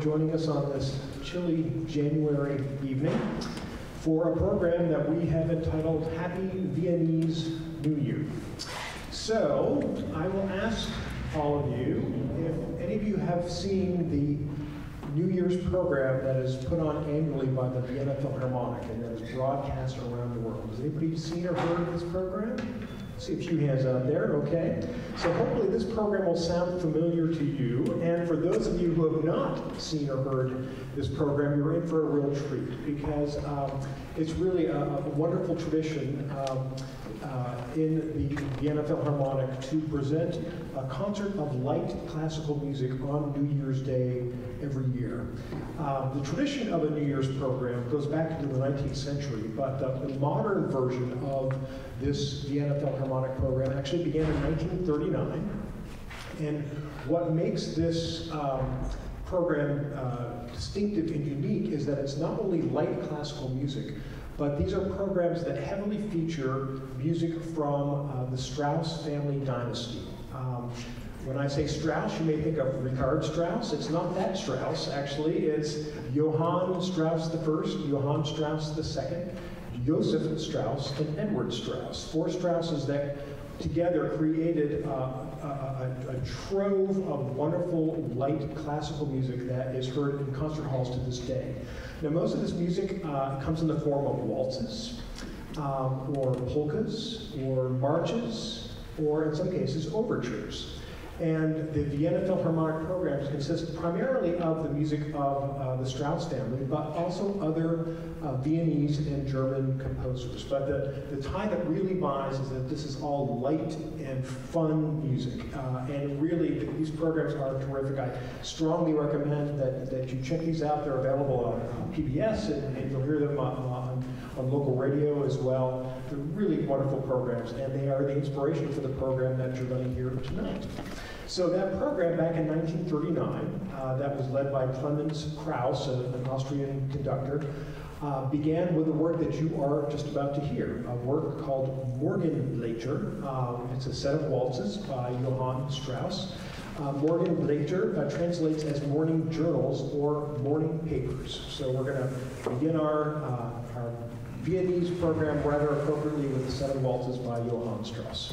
joining us on this chilly January evening for a program that we have entitled Happy Viennese New Year. So, I will ask all of you if any of you have seen the New Year's program that is put on annually by the Vienna Philharmonic and that is broadcast around the world. Has anybody seen or heard of this program? See a few hands out there, okay. So hopefully this program will sound familiar to you. And for those of you who have not seen or heard this program, you're in for a real treat because um, it's really a, a wonderful tradition um, uh, in the Vienna Philharmonic to present a concert of light classical music on New Year's Day every year. Um, the tradition of a New Year's program goes back into the 19th century, but the, the modern version of this Vienna harmonic program actually began in 1939. And what makes this um, program uh, distinctive and unique is that it's not only light classical music, but these are programs that heavily feature music from uh, the Strauss family dynasty. Um, when I say Strauss, you may think of Richard Strauss. It's not that Strauss, actually. It's Johann Strauss I, Johann Strauss II, Joseph Strauss, and Edward Strauss. Four Strausses that together created uh, a, a, a, trove of wonderful light classical music that is heard in concert halls to this day. Now, most of this music uh, comes in the form of waltzes, um, or polkas, or marches, or in some cases, overtures. And the Vienna Philharmonic programs consist primarily of the music of uh, the Strauss family, but also other uh, Viennese and German composers. But the, the tie that really binds is that this is all light and fun music. Uh, and really, these programs are terrific. I strongly recommend that, that you check these out. They're available on, PBS, and, and, you'll hear them on, on, local radio as well. They're really wonderful programs, and they are the inspiration for the program that you're running here tonight. So that program back in 1939, uh, that was led by Clemens Krauss, an Austrian conductor, uh, began with the work that you are just about to hear, a work called Morgenblätter. Um, it's a set of waltzes by Johann Strauss. Uh, Morgenblätter uh, translates as morning journals or morning papers. So we're going to begin our, uh, our Viennese program rather appropriately with a set of waltzes by Johann Strauss.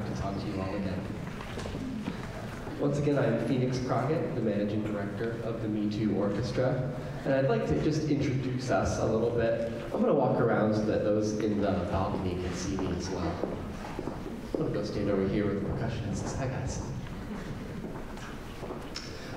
To you all again. Once again, I'm Phoenix Crockett, the managing director of the Me Too Orchestra, and I'd like to just introduce us a little bit. I'm going to walk around so that those in the balcony can see me as well. I'm going to go stand over here with the percussionists. Hi, guys.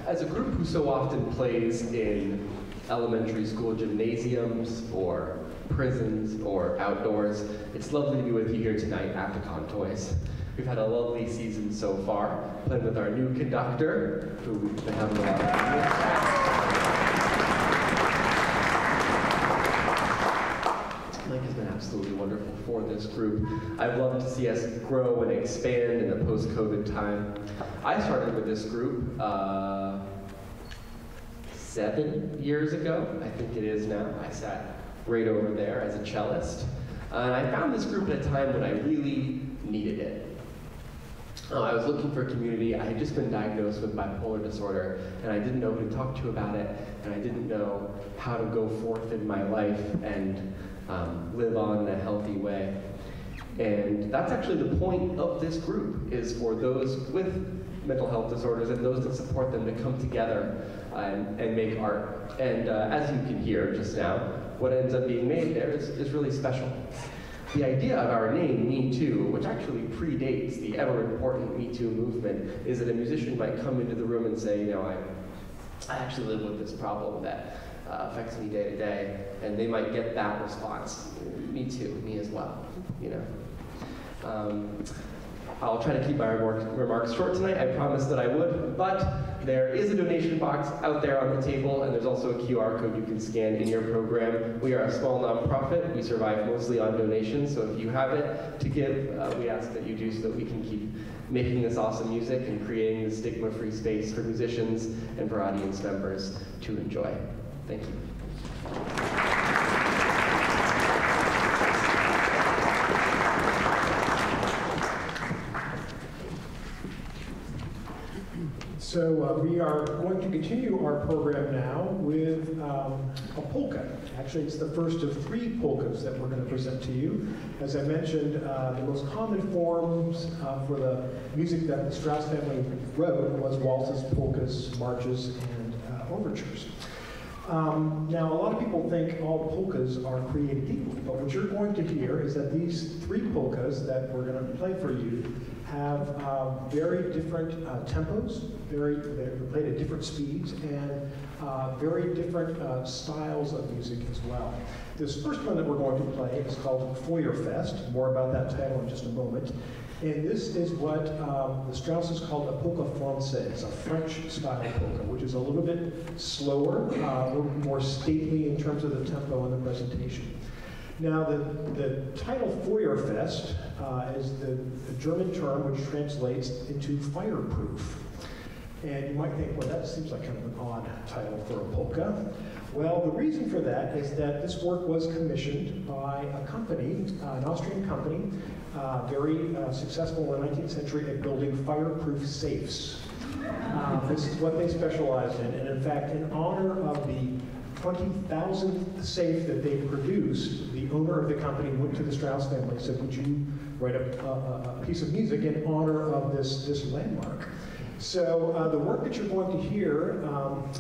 As a group who so often plays in elementary school gymnasiums or prisons or outdoors, it's lovely to be with you here tonight at the Contois. We've had a lovely season so far, playing with our new conductor, who been having a lot of. Mike has been absolutely wonderful for this group. I've loved to see us grow and expand in the post-COVID time. I started with this group uh, seven years ago, I think it is now. I sat right over there as a cellist. Uh, and I found this group at a time when I really needed it. I was looking for a community. I had just been diagnosed with bipolar disorder, and I didn't know who to talk to about it, and I didn't know how to go forth in my life and um, live on in a healthy way. And that's actually the point of this group, is for those with mental health disorders and those that support them to come together and, and make art. And uh, as you can hear just now, what ends up being made there is, is really special. The idea of our name, Me Too, which actually predates the ever important Me Too movement, is that a musician might come into the room and say, you know, I, I actually live with this problem that uh, affects me day to day, and they might get that response. Me too, me as well, you know. Um, I'll try to keep my remarks short tonight. I promised that I would, but there is a donation box out there on the table, and there's also a QR code you can scan in your program. We are a small nonprofit. We survive mostly on donations, so if you have it to give, uh, we ask that you do so that we can keep making this awesome music and creating the stigma-free space for musicians and for audience members to enjoy. Thank you. So uh, we are going to continue our program now with um, a polka. Actually, it's the first of three polkas that we're going to present to you. As I mentioned, uh, the most common forms uh, for the music that the Strauss family wrote was waltzes, polkas, marches, and uh, overtures. Um, now, a lot of people think all polkas are created equal, but what you're going to hear is that these three polkas that we're going to play for you have uh, very different uh, tempos, very, they're played at different speeds, and uh, very different uh, styles of music as well. This first one that we're going to play is called Feuerfest. More about that title in just a moment. And this is what um, the Strausses called a polka française, a French style polka, which is a little bit slower, uh, a little more stately in terms of the tempo and the presentation. Now, the, the title Feuerfest uh, is the, the, German term which translates into fireproof. And you might think, well, that seems like kind of an odd title for a polka. Well, the reason for that is that this work was commissioned by a company, uh, an Austrian company, uh, very uh, successful in the 19th century at building fireproof safes. Uh, this is what they specialized in, and in fact, in honor of the 20,000th safe that they produced, the owner of the company went to the Strauss family and said, would you write a, a, a piece of music in honor of this, this landmark? So uh, the work that you're going to hear, um,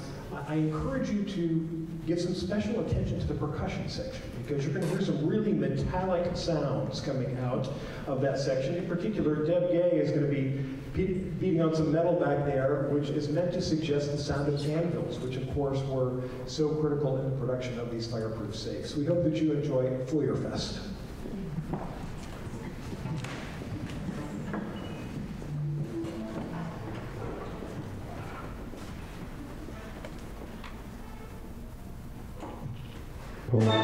I encourage you to give some special attention to the percussion section because you're going to hear some really metallic sounds coming out of that section. In particular, Deb Gay is going to be beating on some metal back there, which is meant to suggest the sound of anvils, which of course were so critical in the production of these fireproof safes. We hope that you enjoy Feuerfest. Cool.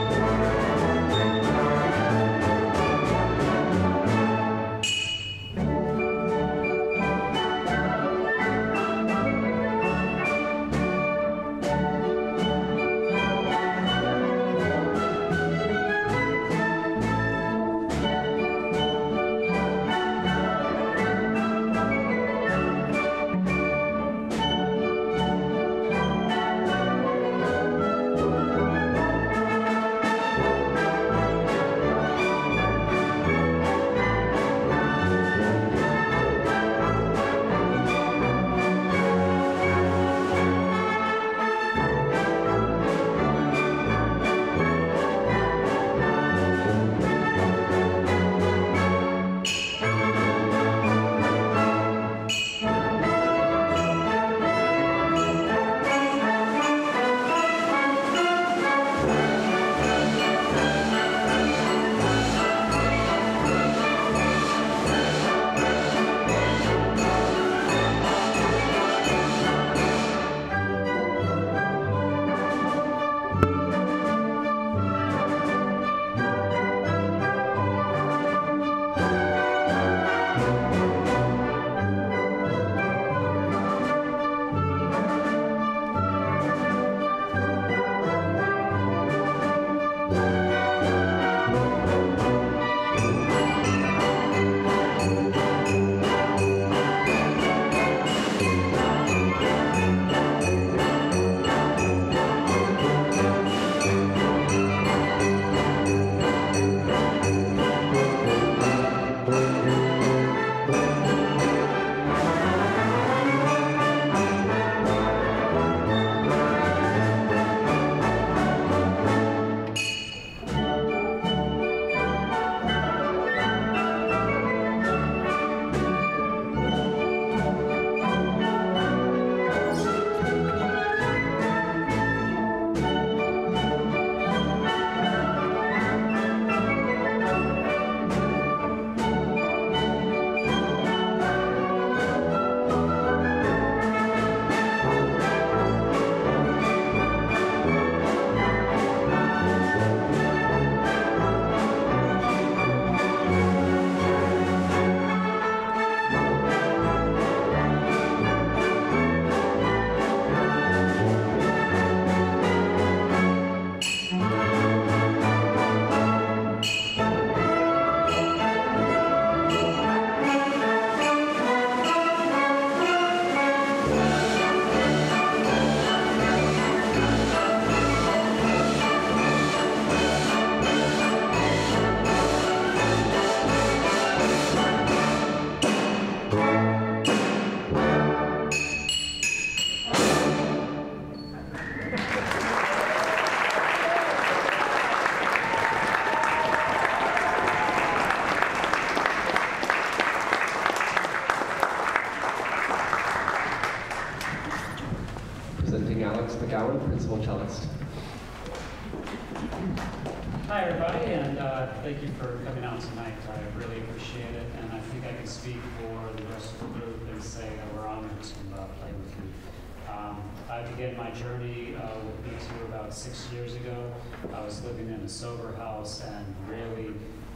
Journey uh, with Me Too about six years ago. I was living in a sober house and really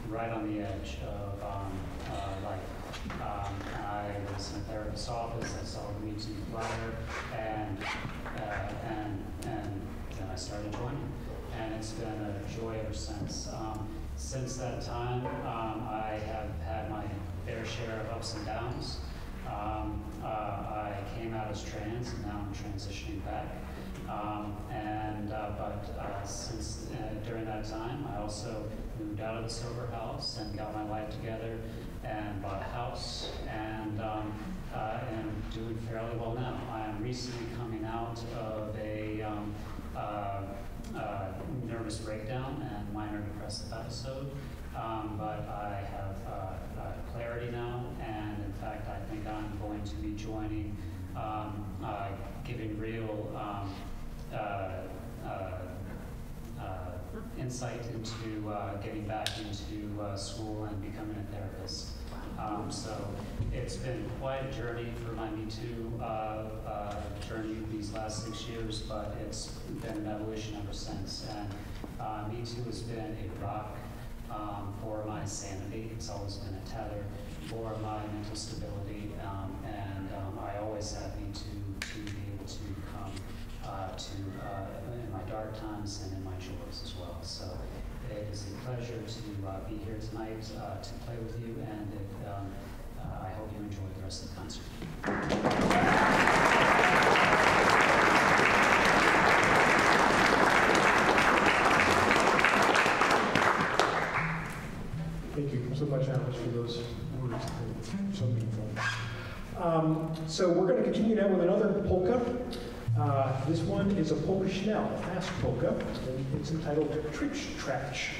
right on the edge of um, uh, life. Um, I was in a therapist's office. I saw the Me Too flyer, and uh, and and then I started joining and it's been a joy ever since. Um, since that time, um, I have had my fair share of ups and downs. Um, uh, I came out as trans, and now I'm transitioning back. Um, and uh, but uh, since uh, during that time, I also moved out of the sober house and got my life together, and bought a house, and um, uh, and doing fairly well now. I am recently coming out of a um, uh, uh, nervous breakdown and minor depressive episode. Um, but I have clarity now, and in fact, I think I'm going to be joining, um, uh, giving real um, insight into uh, getting back into uh, school and becoming a therapist. Um, so it's been quite a journey for my Me Too uh, uh, journey these last six years, but it's been an evolution ever since. And uh, Me Too has been a rock um, for my sanity. It's always been a tether for my mental stability, um, and um, I always have Me Too to be able to uh, to uh, in my dark times and in my joys as well. So it is a pleasure to uh, be here tonight uh, to play with you, and um, I hope you enjoy the rest of the concert. Thank you so much, Alice, for those words. So meaningful. Um, so we're going to continue now with another polka. Uh, this one is a polka schnell, a fast polka, and it's entitled Tritsch Tratsch.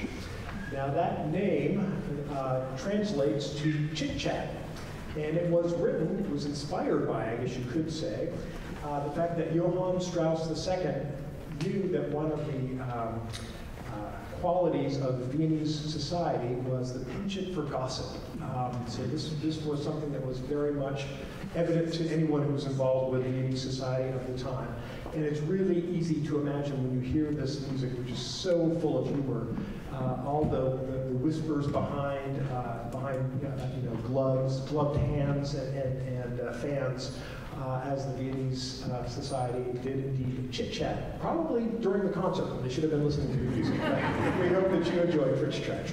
Now that name uh, translates to chit chat, and it was written, it was inspired by, I guess you could say, uh, the fact that Johann Strauss II knew that one of the um, uh, qualities of Viennese society was the penchant for gossip. Um, so this, this was something that was very much evident to anyone who was involved with Viennese society of the time. And it's really easy to imagine when you hear this music, which is so full of humor, uh, all the, the, the whispers behind, uh, behind you know, gloves, gloved hands and, and, and uh, fans uh, as the Viennese uh, Society did indeed chit chat, probably during the concert when they should have been listening to the music. we hope that you enjoy Tritsch Tratsch.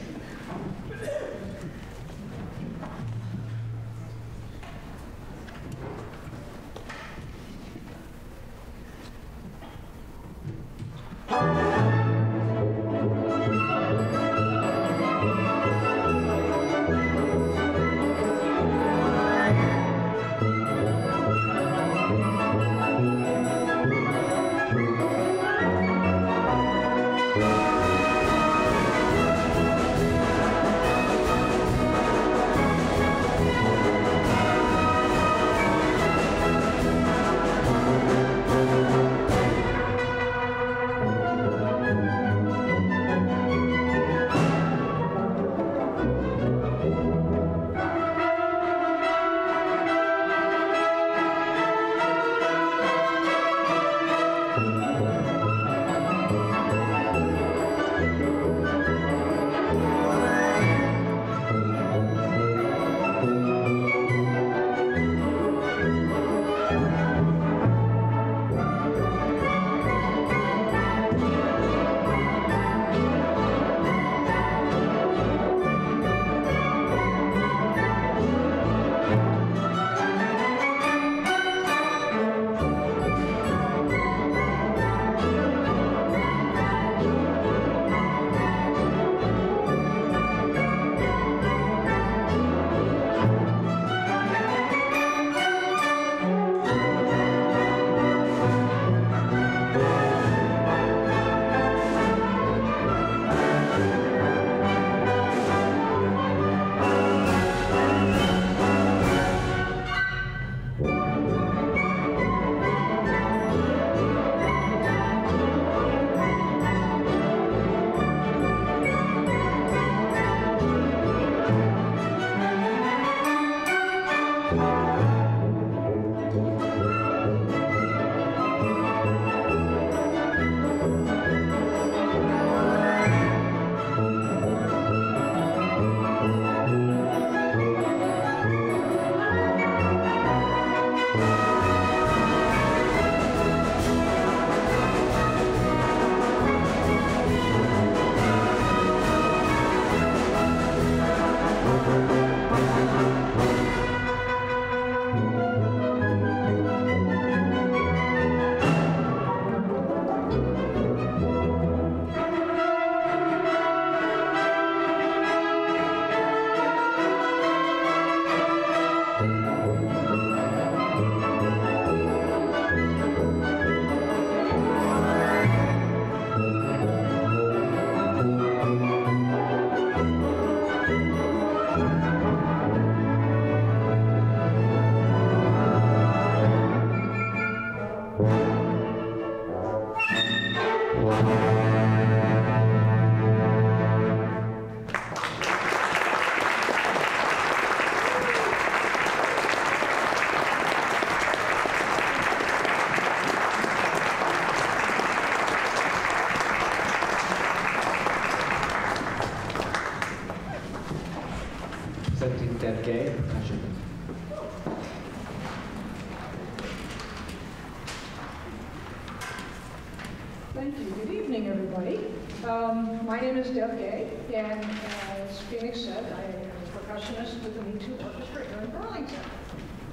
Is Deb Gay, and as Phoenix said, I am a percussionist with the Me Too Orchestra here in Burlington.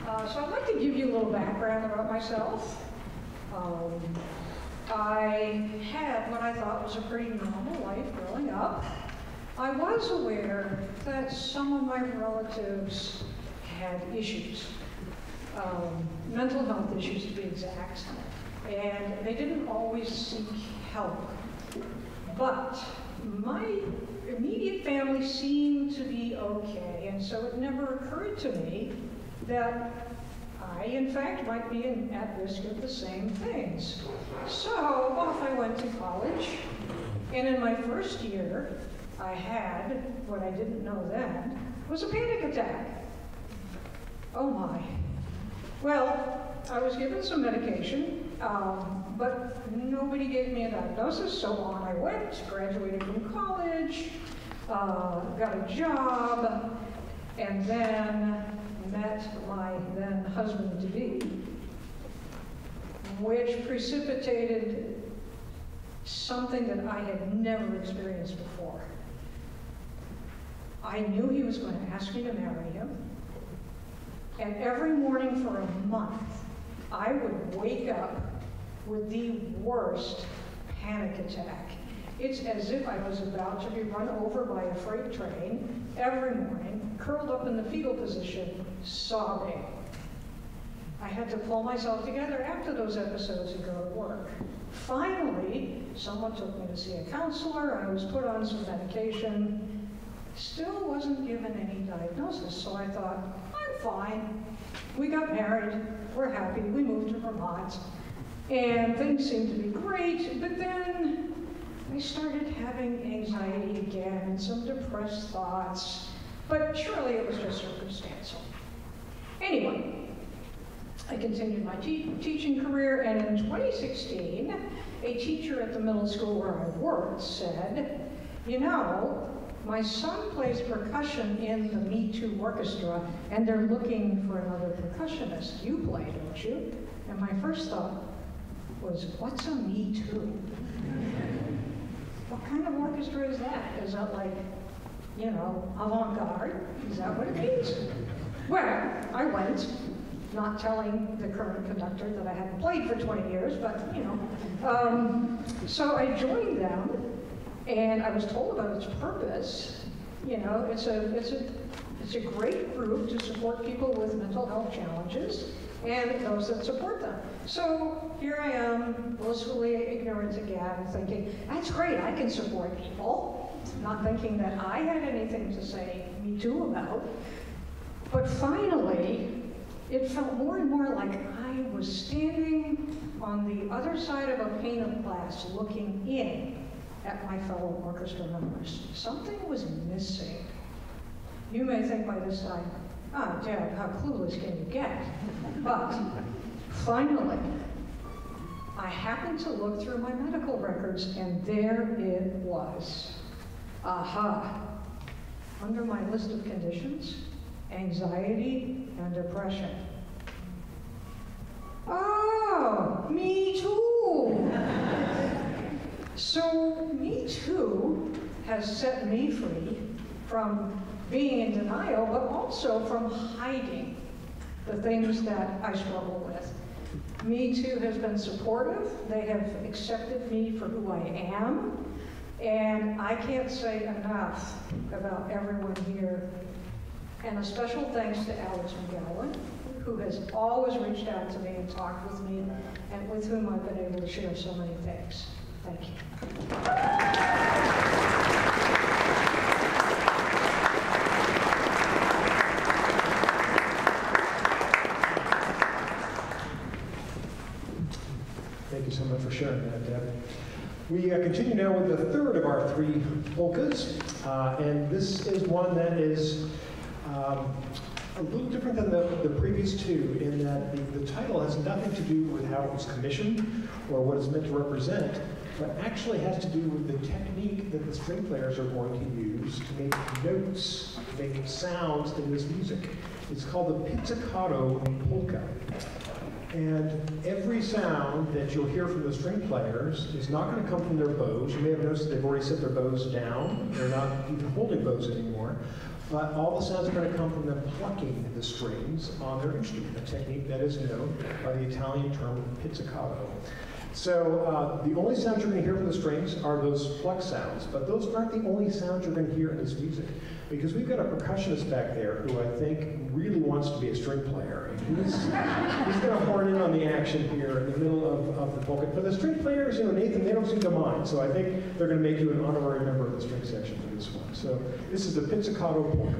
Uh, So I'd like to give you a little background about myself. Um, I had what I thought was a pretty normal life growing up. I was aware that some of my relatives had issues, um, mental health issues to be exact, and they didn't always seek help. But my immediate family seemed to be okay, and so it never occurred to me that I, in fact, might be in, at risk of the same things. So off I went to college, and in my first year, I had what I didn't know then was a panic attack. Oh my. Well, I was given some medication, um, but nobody gave me a diagnosis, so on I went, graduated from college, uh, got a job, and then met my then husband-to-be, which precipitated something that I had never experienced before. I knew he was going to ask me to marry him. And every morning for a month, I would wake up with the worst panic attack. It's as if I was about to be run over by a freight train every morning, curled up in the fetal position, sobbing. I had to pull myself together after those episodes and go to work. Finally, someone took me to see a counselor. I was put on some medication. Still wasn't given any diagnosis, so I thought, I'm fine. We got married, we're happy, we moved to Vermont, and things seemed to be great, but then I started having anxiety again and some depressed thoughts, but surely it was just circumstantial. Anyway, I continued my te- teaching career, and in 2016, a teacher at the middle school where I worked said, You know, my son plays percussion in the Me Too orchestra, and they're looking for another percussionist. You play, don't you? And my first thought was, What's a Me Too? What kind of orchestra is that? Is that like, you know, avant-garde? Is that what it means? Well, I went, not telling the current conductor that I hadn't played for 20 years, but, you know. Um, so I joined them, and I was told about its purpose. You know, it's a, it's a, it's a great group to support people with mental health challenges and those that support them. So here I am, blissfully ignorant again, thinking, that's great, I can support people. Not thinking that I had anything to say me too about. But finally, it felt more and more like I was standing on the other side of a pane of glass looking in at my fellow orchestra members. Something was missing. You may think by this time, ah, Dad, how clueless can you get? But finally, I happened to look through my medical records and there it was. Aha. Under my list of conditions, anxiety and depression. Oh, me too. So, Me Too has set me free from being in denial, but also from hiding the things that I struggle with. Me Too has been supportive. They have accepted me for who I am. And I can't say enough about everyone here. And a special thanks to Alex McGowan, who has always reached out to me and talked with me, and with whom I've been able to share so many things. Thank you. Thank you so much for sharing that, Deb. We uh, continue now with the third of our three polkas, uh, and this is one that is um, a little different than the, the previous two in that the, the title has nothing to do with how it was commissioned or what it's meant to represent, but actually has to do with the technique that the string players are going to use to make notes, to make sounds in this music. It's called the pizzicato polka. And every sound that you'll hear from the string players is not going to come from their bows. You may have noticed that they've already set their bows down. They're not even holding bows anymore. But all the sounds are going to come from them plucking the strings on their instrument, a technique that is known by the Italian term pizzicato. So uh, the only sounds you're going to hear from the strings are those pluck sounds, but those aren't the only sounds you're going to hear in this music, because we've got a percussionist back there who I think really wants to be a string player. He's, he's going to horn in on the action here in the middle of, of the polka. But the string players, you know, Nathan, they don't seem to mind, so I think they're going to make you an honorary member of the string section for this one. So this is the pizzicato polka.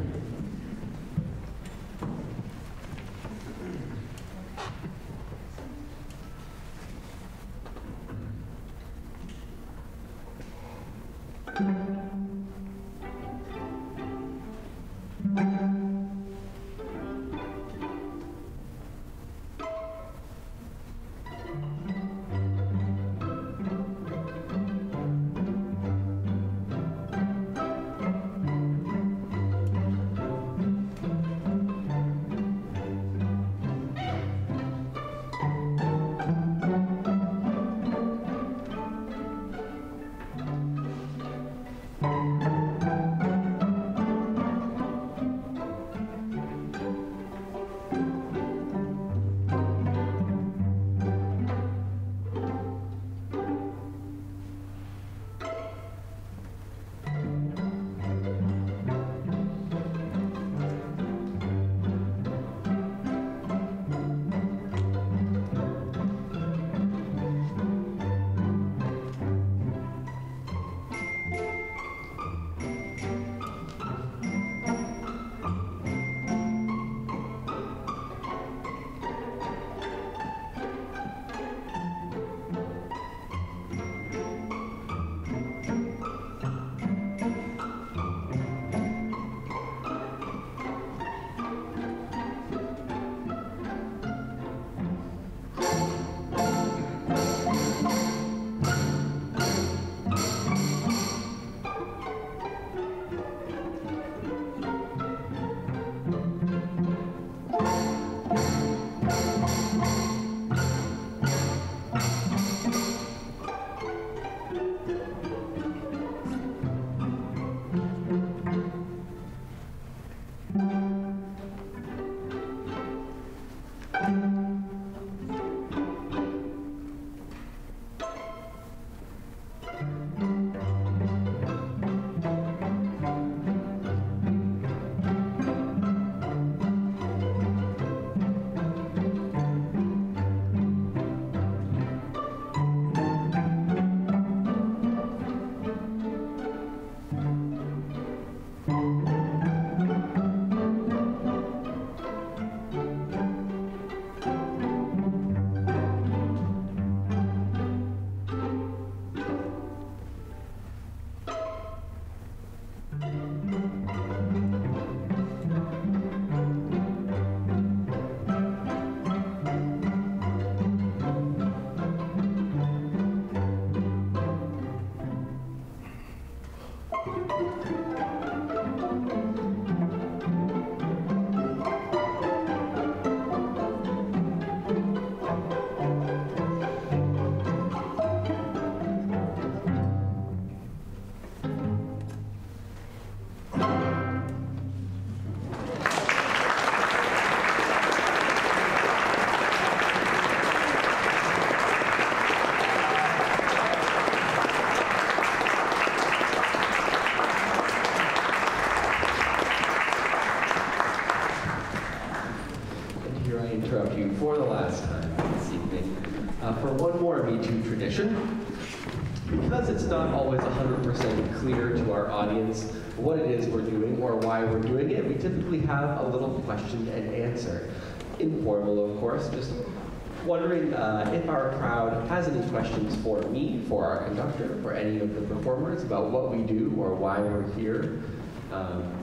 questions for me, for our conductor, for any of the performers about what we do or why we're here. Um,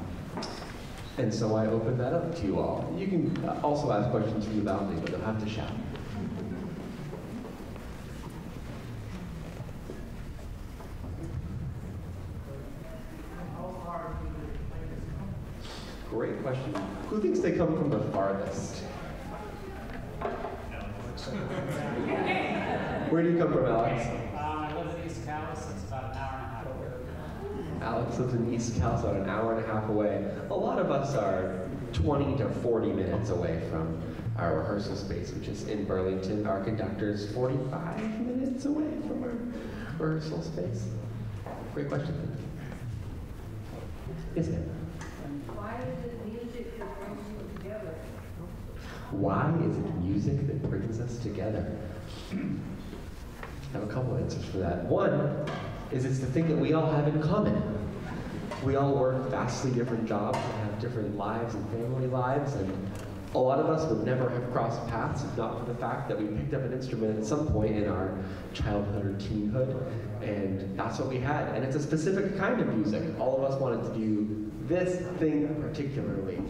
and so I open that up to you all. You can also ask questions from the balcony, but you'll have to shout. Great question. Who thinks they come from the farthest? Where do you come from, Alex? Uh, I live in East Calais, it's about an hour and a half away. Alex lives in East Cal, about an hour and a half away. A lot of us are 20 to 40 minutes away from our rehearsal space, which is in Burlington. Our conductor is 45 minutes away from our rehearsal space. Great question. Yes, ma'am. Why is it music that brings you together? Why is it music that brings us together? I have a couple answers for that. One is it's the thing that we all have in common. We all work vastly different jobs and have different lives and family lives, and a lot of us would never have crossed paths if not for the fact that we picked up an instrument at some point in our childhood or teenhood, and that's what we had. And it's a specific kind of music. All of us wanted to do this thing particularly.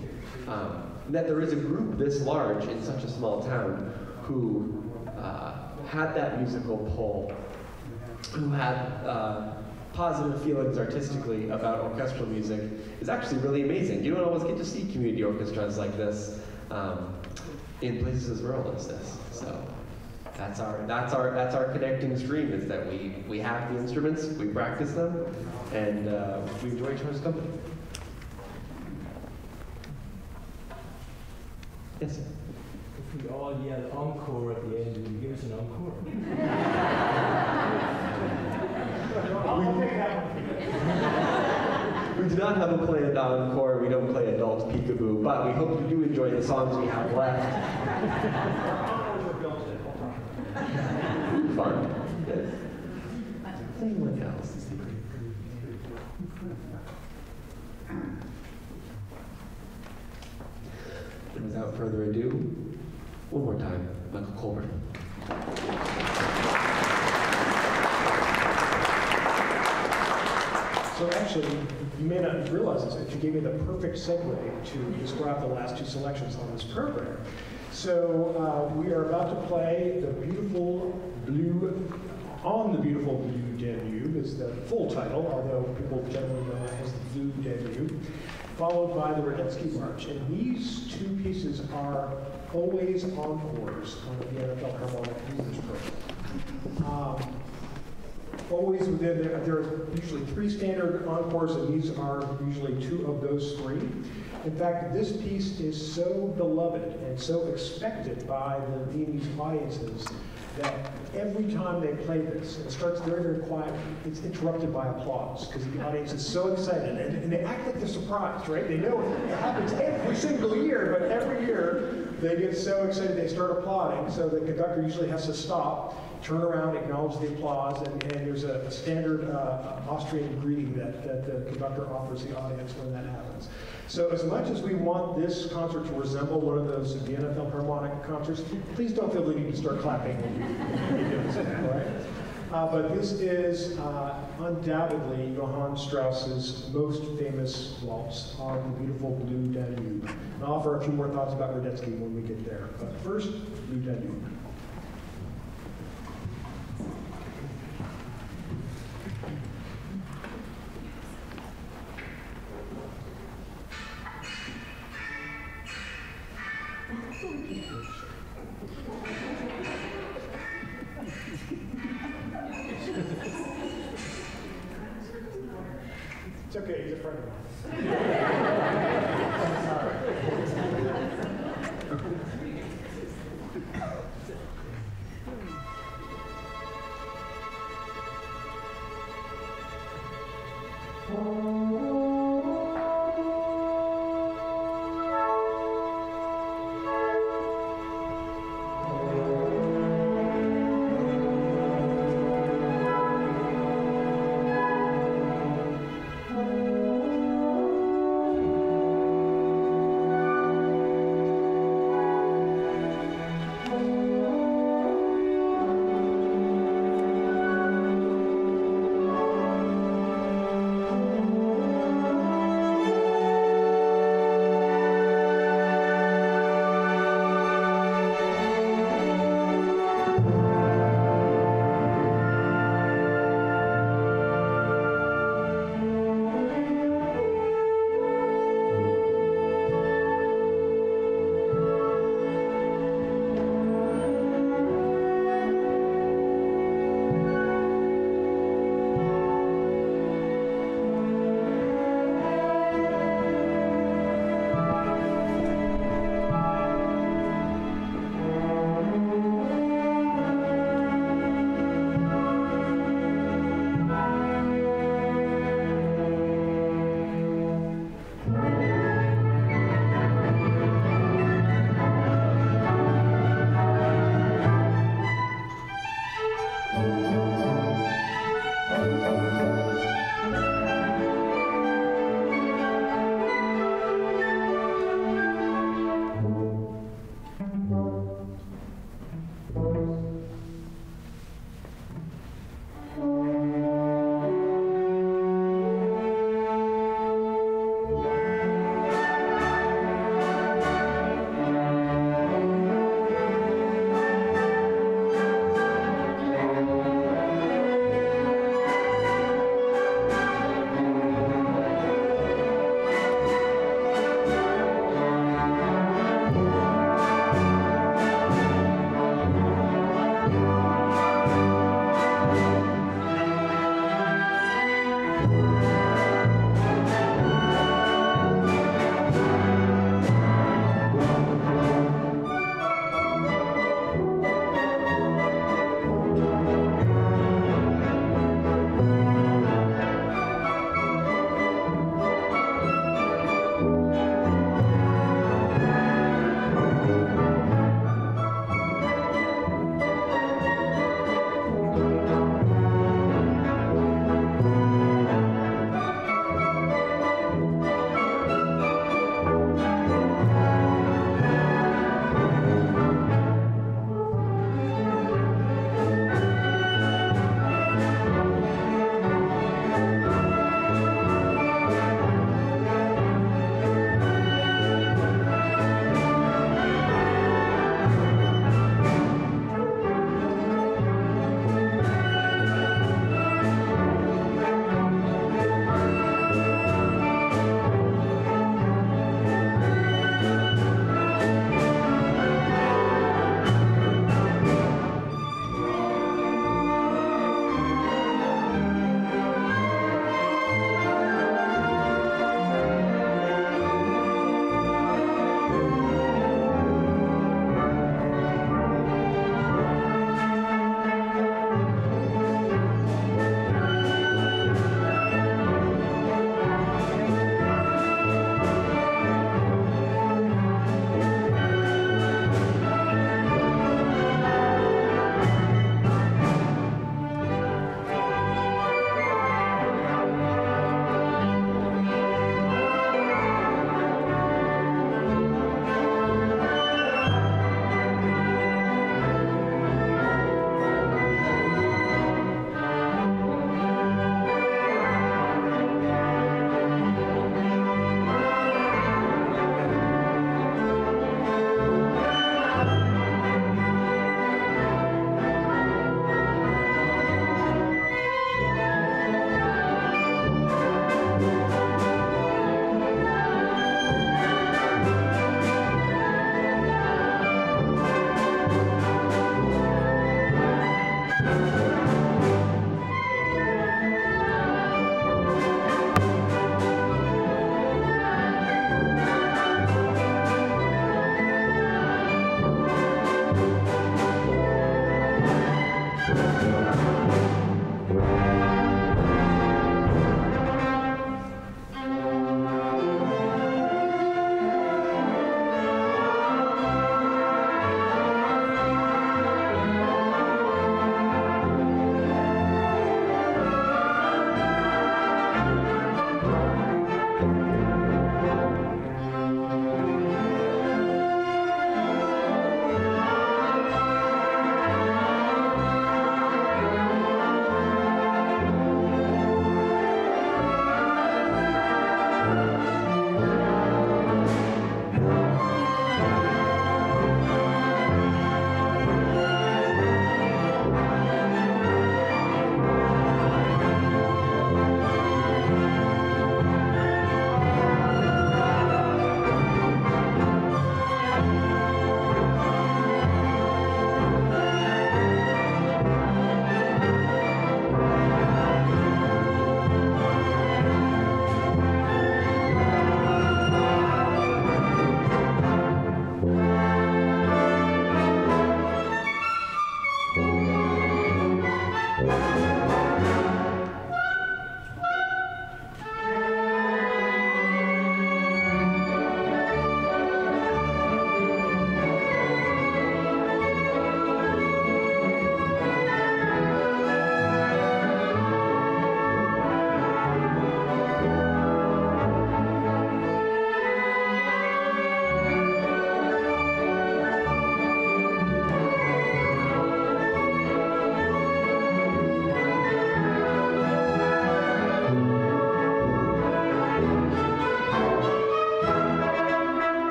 Um, that there is a group this large in such a small town who had that musical pull, who had uh, positive feelings artistically about orchestral music is actually really amazing. You don't always get to see community orchestras like this um, in places as rural as this. So that's our that's our that's our connecting stream is that we we have the instruments, we practice them, and uh, we enjoy each other's company. Yes. If we all yell encore at the end, will you give us an encore? We do not have a planned encore. We don't play adult peekaboo, but we hope you do enjoy the songs we have left. Fun. Yes. Anyone else? And without further ado, one more time, Michael Colburn. So actually, you may not realize this, but you gave me the perfect segue to describe the last two selections on this program. So uh, we are about to play the beautiful blue, on the beautiful blue Danube is the full title, although people generally know it as the Blue Danube, followed by the Radetzky March. And these two pieces are always encores on the Vienna Philharmonic Music Program. Um, always within, there there are usually three standard encores, and these are usually two of those three. In fact, this piece is so beloved and so expected by the Viennese audiences that every time they play this, it starts very, very quiet, it's interrupted by applause, because the audience is so excited, and, and they act like they're surprised, right? They know it happens every single year, but every year, they get so excited they start applauding, so the conductor usually has to stop, turn around, acknowledge the applause, and, and there's a, a standard uh, Austrian greeting that, that the conductor offers the audience when that happens. So as much as we want this concert to resemble one of those Vienna Philharmonic concerts, please don't feel the need to start clapping right? Uh, but this is uh, undoubtedly Johann Strauss's most famous waltz on the beautiful Blue Danube. And I'll offer a few more thoughts about Radetzky when we get there. But first, Blue Danube.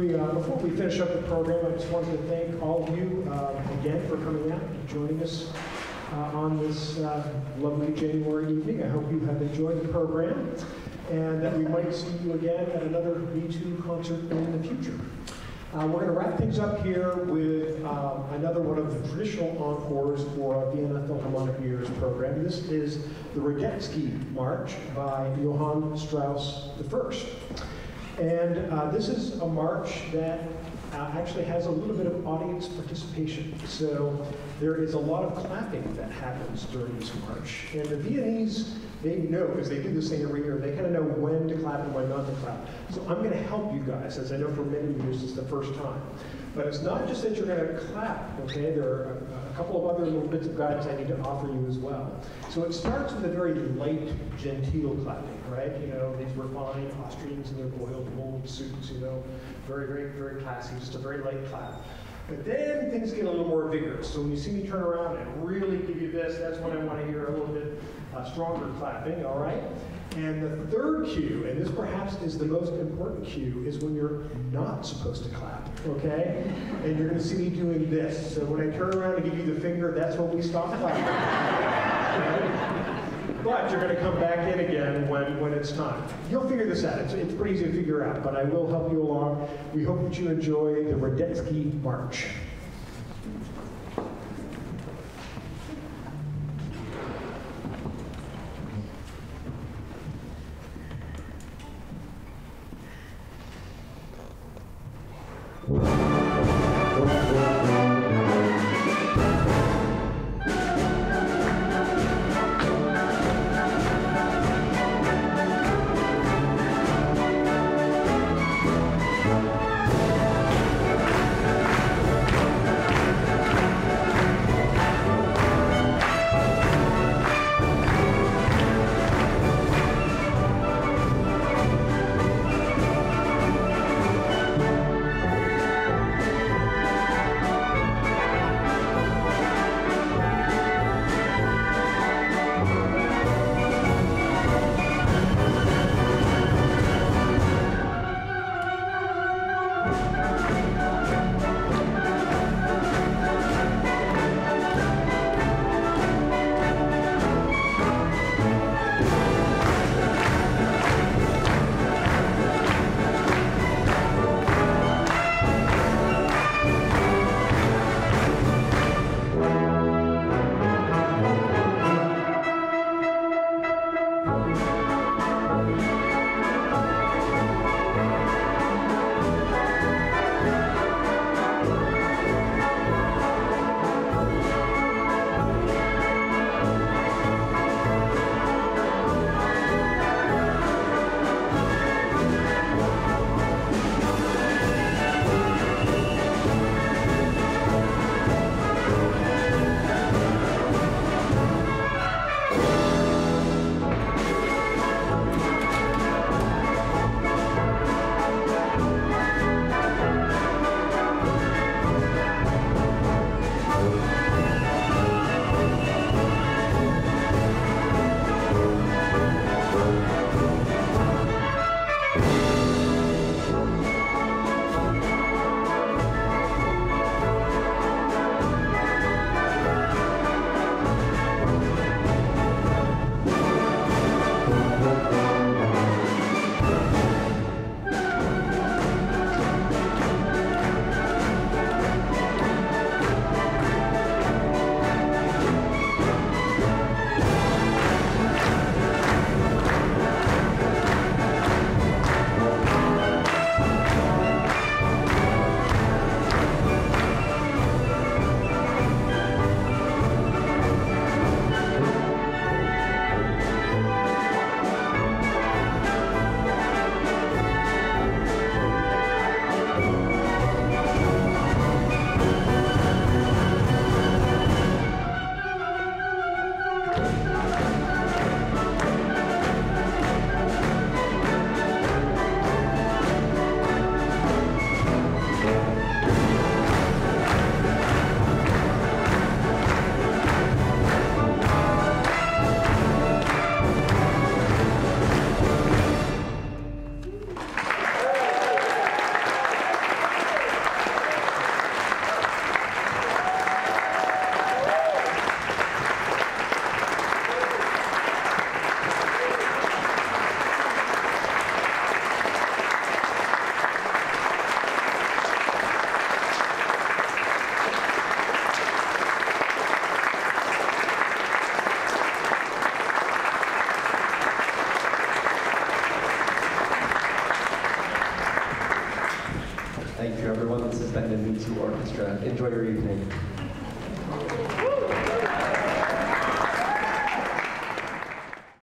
We, uh, Before we finish up the program, I just wanted to thank all of you uh, again for coming out and joining us uh, on this uh, lovely January evening. I hope you have enjoyed the program and that we might see you again at another Me Too concert in the future. Uh, We're going to wrap things up here with um, another one of the traditional encores for Vienna Philharmonic Year's program. This is the Radetzky March by Johann Strauss I. And uh, this is a march that uh, actually has a little bit of audience participation. So there is a lot of clapping that happens during this march. And the Viennese, they know, because they do this thing every year, they kind of know when to clap and when not to clap. So I'm going to help you guys, as I know for many of you this is the first time. But it's not just that you're going to clap, okay? There are a, a couple of other little bits of guidance I need to offer you as well. So it starts with a very light, genteel clapping, right? You know, these refined Austrians in their boiled wool suits, you know, very, very, very classy, just a very light clap. But then things get a little more vigorous. So when you see me turn around and really give you this, that's when I want to hear a little bit uh, stronger clapping, all right? And the third cue, and this perhaps is the most important cue, is when you're not supposed to clap, okay? And you're going to see me doing this. So when I turn around and give you the finger, that's when we stop clapping. But you're going to come back in again when, when it's time. You'll figure this out. It's, it's pretty easy to figure out, but I will help you along. We hope that you enjoy the Radetzky March.